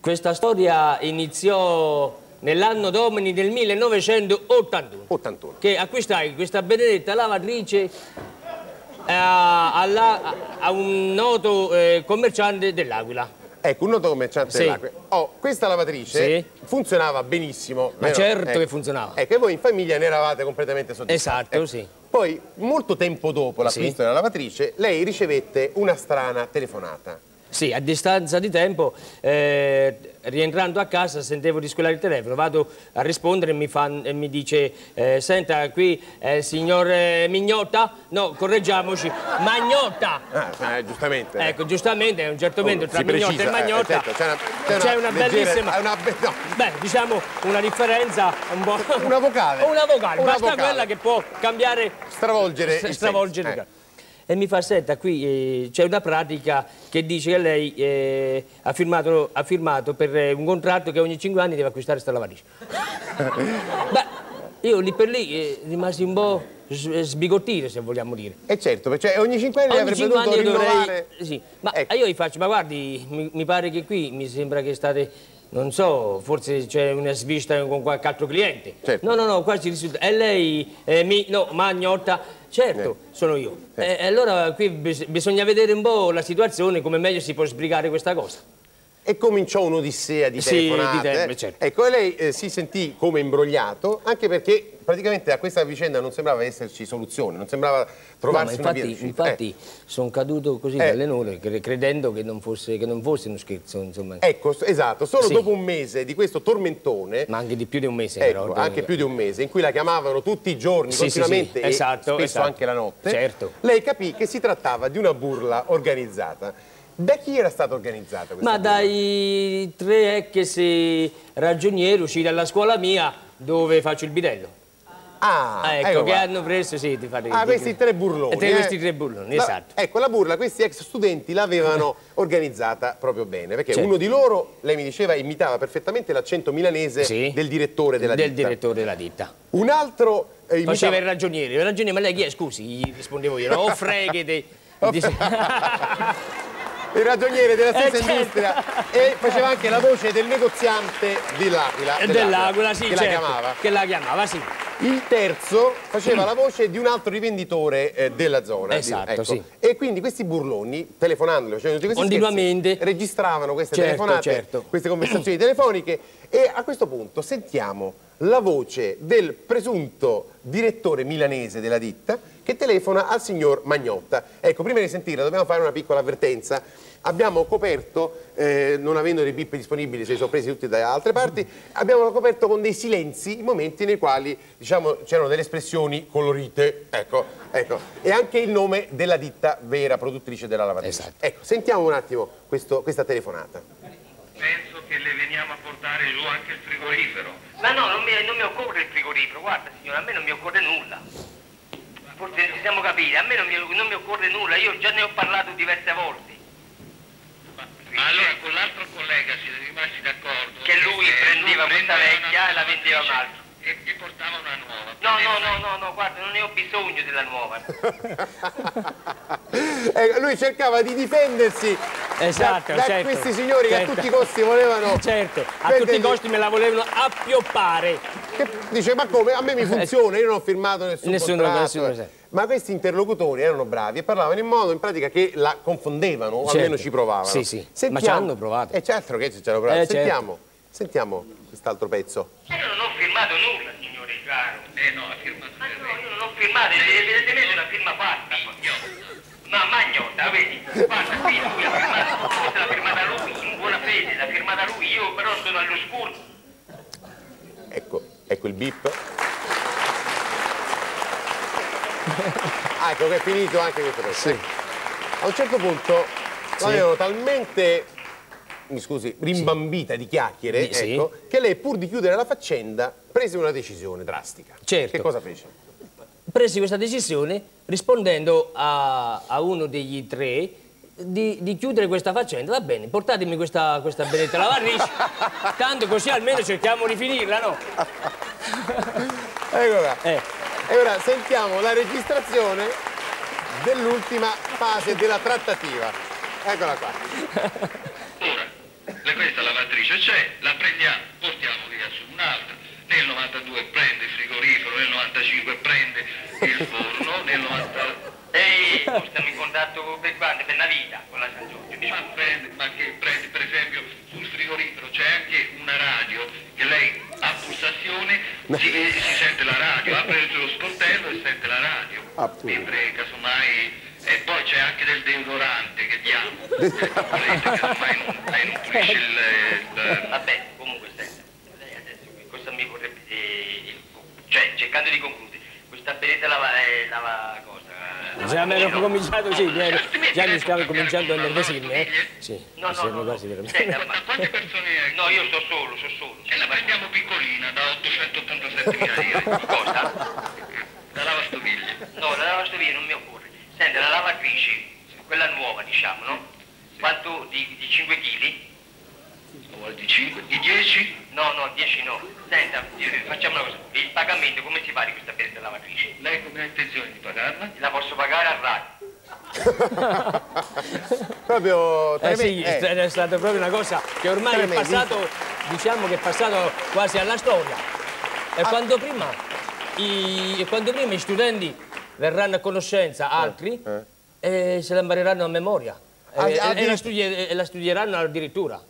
Questa storia iniziò nell'anno domini del 1981. 81. Che acquistai questa benedetta lavatrice eh, alla- a un noto eh, commerciante dell'Aquila. Ecco, un noto commerciante Sì. dell'acqua. Oh, questa lavatrice Sì. funzionava benissimo. Ma certo Ecco. che funzionava. Ecco, e voi in famiglia ne eravate completamente soddisfatti. Esatto, Ecco. sì. Poi, molto tempo dopo l'acquisto Sì. della lavatrice, lei ricevette una strana telefonata. Sì, a distanza di tempo, eh, rientrando a casa, sentivo risquillare il telefono, vado a rispondere e mi, fa- e mi dice, eh, senta, qui il signor eh, Mignotta? No, correggiamoci, Magnotta! Ah, eh, giustamente. Ecco, giustamente a un certo momento Oh, tra Mignotta precisa, e Magnotta eh, certo, c'è una- una una, bellissima... una be- no. Beh, diciamo una differenza un po'... Una vocale. Una vocale, Una basta vocale. quella che può cambiare... Stravolgere stravolgere E mi fa, senta, qui eh, c'è una pratica che dice che lei eh, ha, firmato, ha firmato per eh, un contratto che ogni 5 anni deve acquistare sta lavatrice. Beh, io lì per lì eh, rimasi un po' s- sbigottito, se vogliamo dire. Eh, E certo, perché ogni 5 anni Ogni avrebbe cinque dovuto anni io dovrei... rinnovare. Sì, ma Ecco. io gli faccio, ma guardi, mi, mi pare che qui mi sembra che state, non so, forse c'è una svista con qualche altro cliente. Certo. No, no, no, qua ci risulta. E lei, eh, mi, no, Magnotta, certo, sono io. E e allora qui bis- bisogna vedere un po' la situazione, come meglio si può sbrigare questa cosa. E cominciò un'odissea di Sì, telefonate. di te- certo. Ecco, e lei eh, si sentì come imbrogliato, anche perché praticamente a questa vicenda non sembrava esserci soluzione, non sembrava No, ma trovarsi una via infatti, infatti sono caduto così Eh. dalle nuvole, cre- credendo che non, fosse, che non fosse uno scherzo, insomma. Eh, Ecco, esatto, solo Sì. dopo un mese di questo tormentone, Ma anche di più di un mese, ecco, però. anche più di un mese, in cui la chiamavano tutti i giorni, Sì, sì, continuamente sì, esatto, spesso esatto. anche la notte, Certo. lei capì che si trattava di una burla organizzata. Da chi era stata organizzata questa Ma burla? dai tre ecchesi ragionieri usciti dalla scuola mia dove faccio il bidello. Ah, Ah, ecco, ecco che qua. hanno preso, sì, ti fate Ah, questi tre burloni. Tre- eh? questi tre burloni, La- esatto. Ecco, la burla, questi ex studenti l'avevano organizzata proprio bene, perché Certo. uno di loro, lei mi diceva, imitava perfettamente l'accento milanese Sì. del direttore della del ditta. direttore della ditta. Un altro eh, Faceva imitava... il ragioniere. Il ragioniere, ma lei chi è? Scusi, gli rispondevo io. Oh, freghete. Dice- il ragioniere della Eh, stessa certo. industria e faceva anche la voce del negoziante dell'Aquila. Dell'Aquila, sì, che certo. la chiamava. Che la chiamava, sì. Il terzo faceva la voce di un altro rivenditore eh, della zona. Esatto, Ecco. sì. E quindi questi burloni, telefonandoli, facendo tutti questi Continuamente. scherzi, registravano queste Certo, telefonate, certo. queste conversazioni telefoniche e a questo punto sentiamo la voce del presunto direttore milanese della ditta che telefona al signor Magnotta. Ecco, prima di sentirla dobbiamo fare una piccola avvertenza. Abbiamo coperto, eh, non avendo dei bip disponibili, se li sono presi tutti da altre parti, abbiamo coperto con dei silenzi i momenti nei quali diciamo, c'erano delle espressioni colorite, ecco, ecco, e anche il nome della ditta vera produttrice della lavatrice. Esatto. Ecco, sentiamo un attimo questo- questa telefonata. Penso che le veniamo a portare giù anche il frigorifero. Ma no, non mi, non mi occorre il frigorifero, guarda signora, a me non mi occorre nulla. Forse ci siamo capiti, a me non mi, non mi occorre nulla, io già ne ho parlato diverse volte. Ma allora con l'altro collega siete rimasti d'accordo? Che lui eh, prendeva lui questa vecchia e la vendeva lavatrice un'altra. E, e portava una nuova. No, no, no, no, no, guarda, non ne ho bisogno della nuova. Ecco, lui cercava di difendersi Esatto, da, da certo. questi signori che a Certo. tutti i costi volevano... Certo, a tutti i costi me la volevano appioppare. Che dice, ma come? A me mi funziona, io non ho firmato nessun Nessuno- contratto. nessuno, sì. Ma questi interlocutori erano bravi e parlavano in modo in pratica che la confondevano, o Certo. almeno ci provavano. Sì, sì. Ma ci hanno provato. E certo che ci hanno provato. Eh, certo. sentiamo, sentiamo quest'altro pezzo. Io non ho firmato nulla, signore caro. Eh no, ha firmato Ma no, io non ho firmato, deve tenere una firma fatta. Ma Magnotta, vedi? Guarda qui, lui ha firmato, questa l'ha firmata lui, in buona fede, l'ha firmata lui, io però sono all'oscuro. Ecco, ecco il bip. Ah, ecco che è finito anche questo pezzo. A un certo punto l'avevano talmente, mi scusi, rimbambita di chiacchiere, sì. ecco, che lei pur di chiudere la faccenda prese una decisione drastica. Certo. Che cosa fece? Presi questa decisione rispondendo a, a uno degli tre di, di chiudere questa faccenda. Va bene, portatemi questa, questa benedetta lavatrice, tanto così almeno cerchiamo di finirla, no? Ecco qua. Eh. E ora sentiamo la registrazione dell'ultima fase della trattativa. Eccola qua. Ora, questa lavatrice c'è, la prendiamo, portiamo via su un'altra. Nel 92 prende frigorifero, nel 95 prende il forno, nel 90... Ehi, tu stiamo in contatto per quando? Per una vita con la San Giorgio. Ma prende, ma che prende per esempio sul frigorifero c'è anche una radio che lei a pulsazione si, eh, si sente la radio, apre lo sportello e sente la radio. Appunto. Mentre casomai e poi c'è anche del deodorante che diamo, volete, casomai non, non pulisce il, il- Vabbè, comunque senta, lei adesso qui cosa mi vorrebbe... eh, cioè, cercando di concludere, questa benedetta lava, eh, lava cosa? Già mi ero cominciato, sì, mi ero- già mi stavo cominciando a la nervosirmi, eh. Sì, No, no, no, quasi veramente. Senta, Ma quante persone è? No, io sto solo, sto solo. E la prendiamo piccolina, da 887 mila lire. Cosa? La lavastoviglie. No, la lavastoviglie non mi occorre. Senta, la lavatrice, quella nuova diciamo, no? Quanto? Di, di 5 kg? Di 5, di 10? No, no, 10 no. Senta, facciamo una cosa. Pagamento come si fa di questa benedetta lavatrice? Lei come ha intenzione di pagarla? La posso pagare a radio. Proprio Eh sì, è stata proprio una cosa che ormai è Tremendo. passato, diciamo che è passato quasi alla storia. E quando prima i, e quando prima i studenti verranno a conoscenza, altri, eh, se la impareranno a memoria. Ah, Eh, ah, e, la studi- e la studieranno addirittura.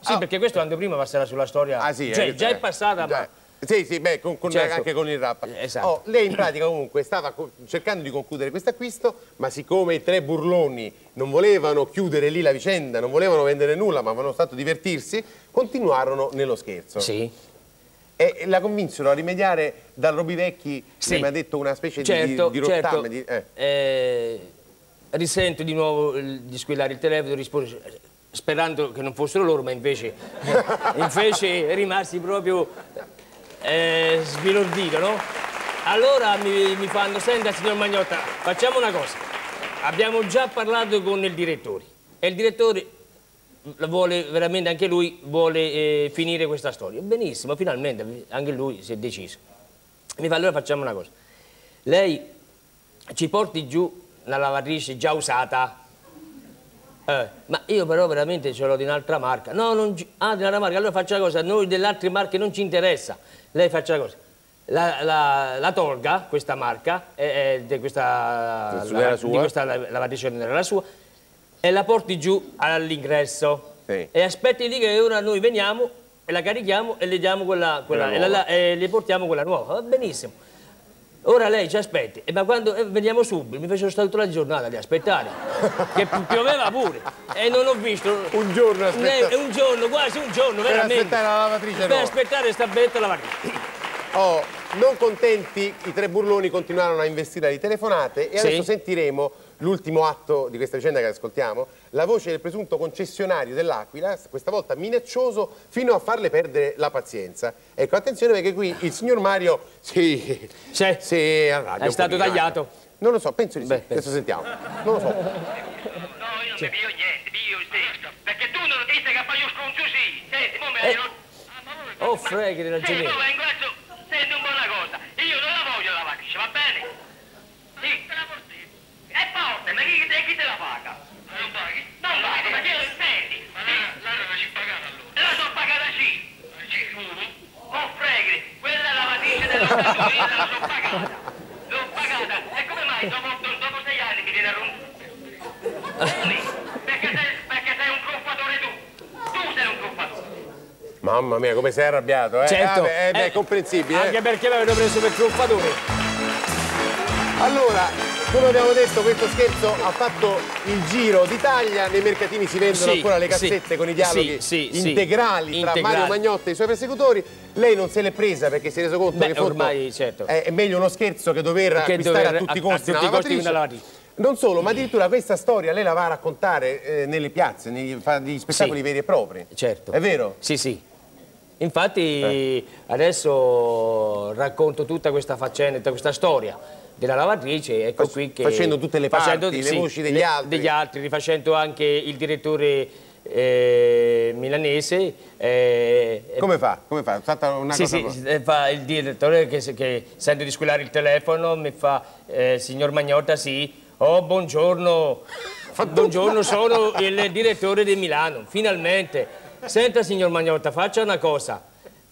Sì, Ah. perché questo quando prima passerà sulla storia. Ah sì, Cioè, eh, già eh, è passata, già- ma... Sì, sì, beh, con- con- Certo. anche con il rap. Eh, esatto. Oh, lei in pratica comunque stava cercando di concludere questo acquisto, ma siccome i tre burloni non volevano chiudere lì la vicenda, non volevano vendere nulla, ma avevano stato divertirsi, continuarono nello scherzo. Sì. E la convinsero a rimediare dal Robivecchi, Sì. che mi ha detto una specie di- Certo, di, certo. rottame. di- eh. Eh, risento di nuovo di squillare il telefono, risposi sperando che non fossero loro, ma invece, invece rimasi proprio eh, sbilordito, no? Allora mi, mi fanno, senta signor Magnotta, facciamo una cosa, abbiamo già parlato con il direttore e il direttore vuole veramente anche lui vuole eh, finire questa storia. Benissimo, finalmente anche lui si è deciso. Mi fa allora facciamo una cosa. Lei ci porti giù una lavatrice già usata. Eh, ma io però veramente ce l'ho di un'altra marca. No, non ah, di un'altra marca. Allora faccia una cosa, noi delle altre marche non ci interessa. Lei faccia una cosa. La, la- la tolga, questa marca, eh, eh, di questa, la- di questa la- lavatrice non era la sua, e la porti giù all'ingresso. Sì. E aspetti lì che ora noi veniamo e la carichiamo e le diamo quella, quella- Quella e la- la- e le portiamo quella nuova. Va benissimo. Ora lei ci aspetti, e ma quando eh, veniamo subito, mi fecero stare tutta la giornata di aspettare, che pi- pioveva pure, e non ho visto Un giorno né- aspetta- un giorno, quasi un giorno, Per veramente. aspettare la lavatrice Per nuova. aspettare sta belletta lavatrice. Oh, non contenti, i tre burloni continuarono a investire di telefonate e Sì. adesso sentiremo l'ultimo atto di questa vicenda che ascoltiamo, la voce del presunto concessionario dell'Aquila, questa volta minaccioso fino a farle perdere la pazienza. Ecco, attenzione perché qui il signor Mario si, Sì. si arrabbia È stato tagliato. Non lo so, penso di sì. Beh, penso. Adesso sentiamo. Non lo so. No, io non mi pio niente, pio sì. Perché tu non dici che fai io stronzo sì. Senti, mo me Eh. non... Oh, freghi ragione. mo L'ho pagata. E come mai dopo, dopo sei anni mi viene a rompere? Perché sei, perché sei un truffatore tu. Tu sei un truffatore. Mamma mia, come sei arrabbiato, eh? Certo. Eh, beh, Eh, è comprensibile. eh. Anche perché mi avevano preso per truffatore. Allora, come abbiamo detto, questo scherzo ha fatto il giro d'Italia. Nei mercatini si vendono Sì, ancora le sì, cassette con i dialoghi sì, sì, sì. integrali tra Integrali. Mario Magnotta e i suoi persecutori. Lei non se l'è presa perché si è reso conto Beh, che ormai, certo. è, meglio uno scherzo che dover Che acquistare dover a tutti i costi a una tutti lavatrice. una lavatrice. Non solo, ma addirittura questa storia lei la va a raccontare eh, nelle piazze, nei, fa degli spettacoli Sì. veri e propri. Certo. È vero? Sì, sì. Infatti adesso racconto tutta questa faccenda, tutta questa storia della lavatrice, ecco Fac- qui che... facendo tutte le parti, le voci degli altri. degli altri, rifacendo anche il direttore eh, milanese. eh, Come fa? Come fa? Sì, cosa... sì, eh, fa il direttore che, che sente di squillare il telefono, mi fa, eh, signor Magnotta, sì, oh, buongiorno, buongiorno, sono il direttore di Milano, finalmente. Senta, signor Magnotta, faccia una cosa.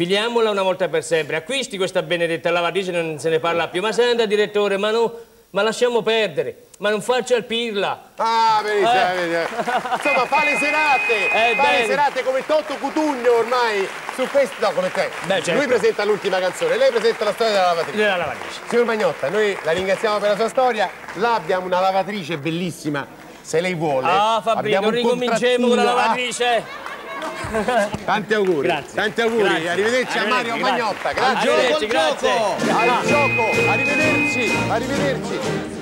Filiamola una volta per sempre. Acquisti questa benedetta lavatrice, non se ne parla più. Ma senta, direttore, ma, no, ma lasciamo perdere. Ma non faccia il pirla. Ah, vedi, cioè, vedi, eh. Insomma, fa le serate, Eh, fa le bene. serate come Totto Cutugno ormai su questo. No, come te. Beh, certo. Lui presenta l'ultima canzone, lei presenta la storia della lavatrice. Della lavatrice. Signor Magnotta, noi la ringraziamo per la sua storia. Là abbiamo una lavatrice bellissima, se lei vuole. Ah, un ricominciamo con la lavatrice. Tanti auguri. Grazie. Tanti auguri. Grazie. Arrivederci a Mario Arrivederci, Magnotta. grazie. Grazie. Arrivederci, grazie. Al gioco. Arrivederci. Arrivederci.